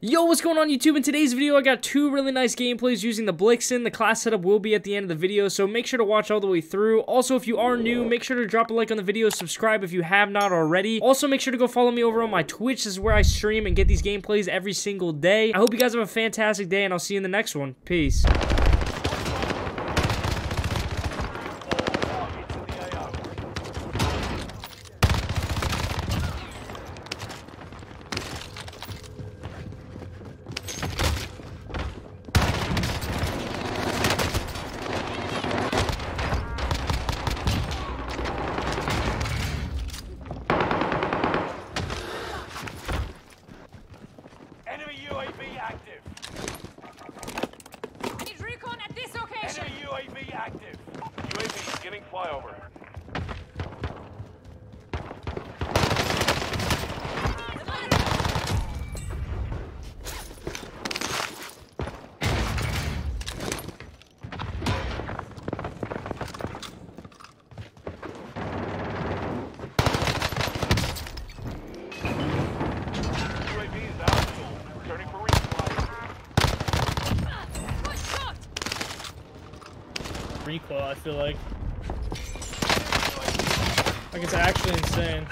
Yo, what's going on YouTube? In today's video, I got two really nice gameplays using the Blixen. The class setup will be at the end of the video, so make sure to watch all the way through. Also, if you are new, make sure to drop a like on the video, subscribe if you have not already. Also, make sure to go follow me over on my Twitch. This is where I stream and get these gameplays every single day. I hope you guys have a fantastic day, and I'll see you in the next one. Peace. Enemy UAV active. I need recon at this location. Enemy UAV active. UAV beginning flyover. Feel like. Like, it's actually insane.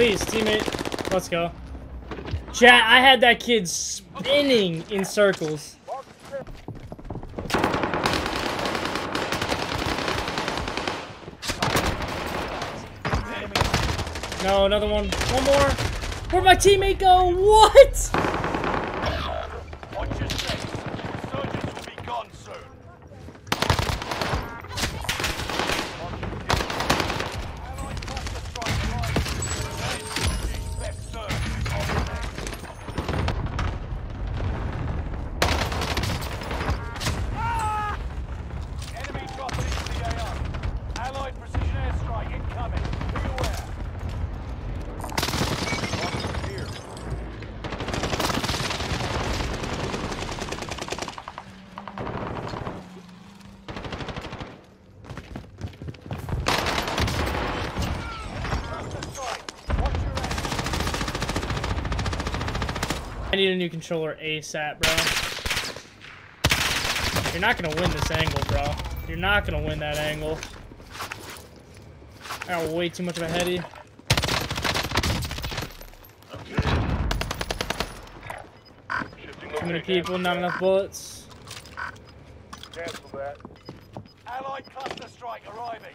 Please, teammate. Let's go. Chat, I had that kid spinning in circles. No, another one. One more. Where'd my teammate go? What? need a new controller ASAP, bro. You're not gonna win this angle, bro. You're not gonna win that angle. I got way too much of a heady. Too many people, not enough bullets. Allied cluster strike arriving.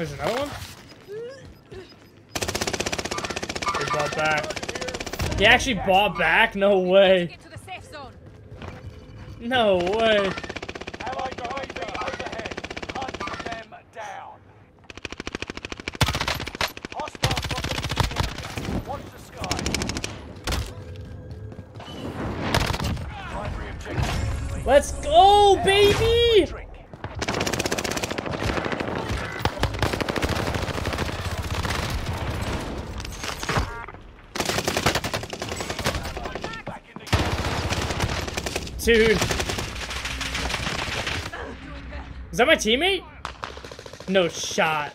There's another one? He bought back. He actually bought back? No way. Get to the safe zone. No way. Allied UAV overhead. Hunt them down. Hostile dropping into the area. Watch the skies. Primary objective complete. Let's go, baby! Drink. Back in the game. Dude. Is that my teammate? No shot.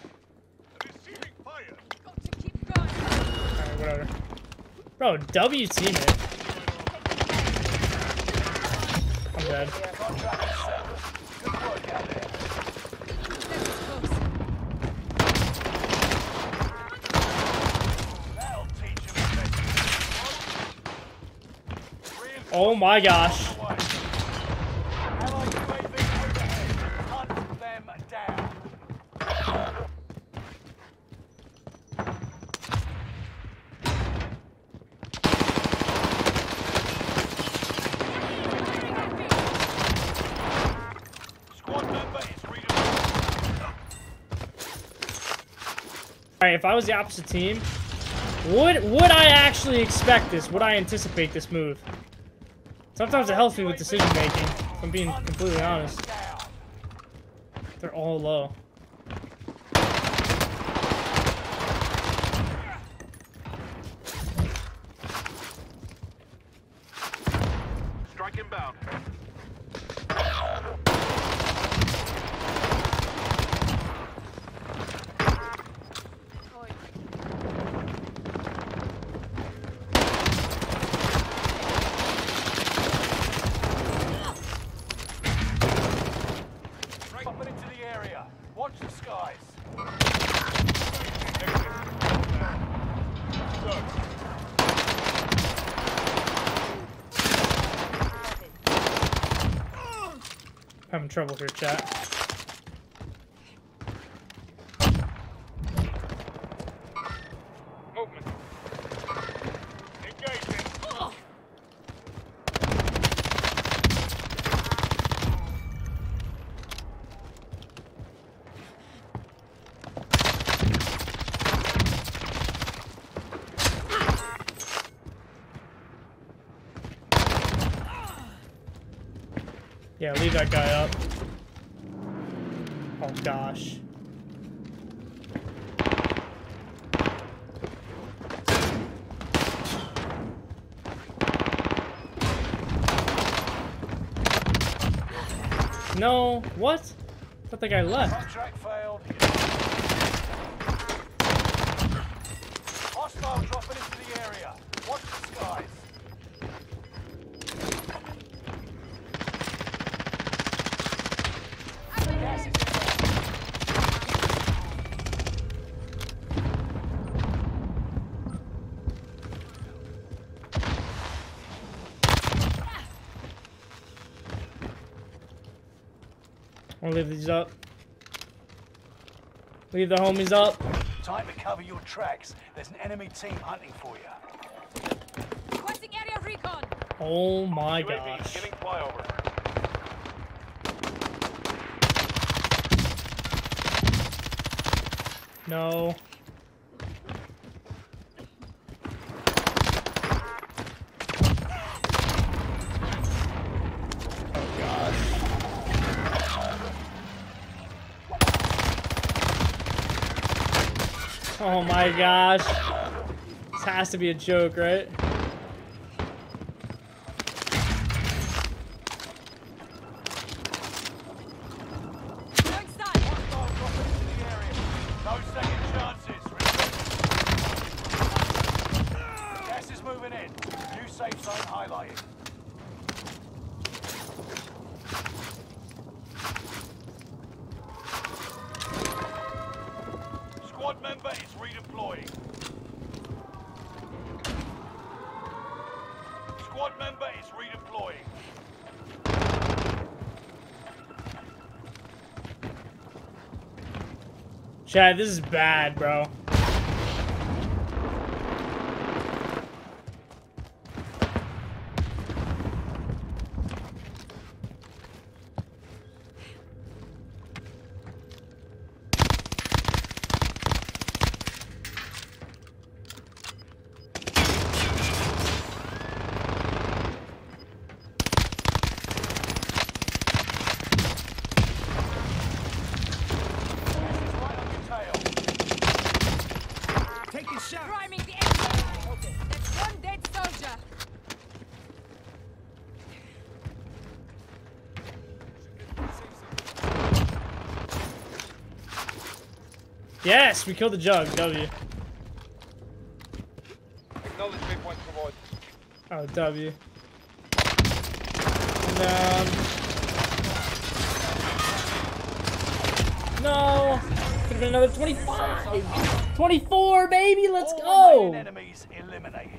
Bro, W teammate. I'm dead. Contract is settled. Good work out there. That was close. That'll teach him a lesson. Oh my gosh. Away. Allied UAV overhead. Hunt them down. Squad member is redeployed. Alright, if I was the opposite team, would would I actually expect this? Would I anticipate this move? Sometimes it helps me with decision making, if I'm being completely honest. They're all low. Strike inbound. Dropping into the area. Watch the skies. Having trouble here, chat. Yeah, leave that guy up. Oh gosh. No, what? I thought the guy left. Hostile dropping into the area. Watch the skies. I'll leave these up. Leave the homies up. Time to cover your tracks. There's an enemy team hunting for you. Requesting area recon. Oh my UAV gosh. beginning flyover. No. Oh my gosh. This has to be a joke, right? Going side. Hostile Chad, this is bad, bro. Right on your tail. Taking shots. Priming the enemy. That's one dead soldier. Yes, we killed the jug. W. Acknowledge waypoint forward. Oh, W. Down. Um, no. Could have been another 25. 24, baby. Let's All go. enemies eliminated.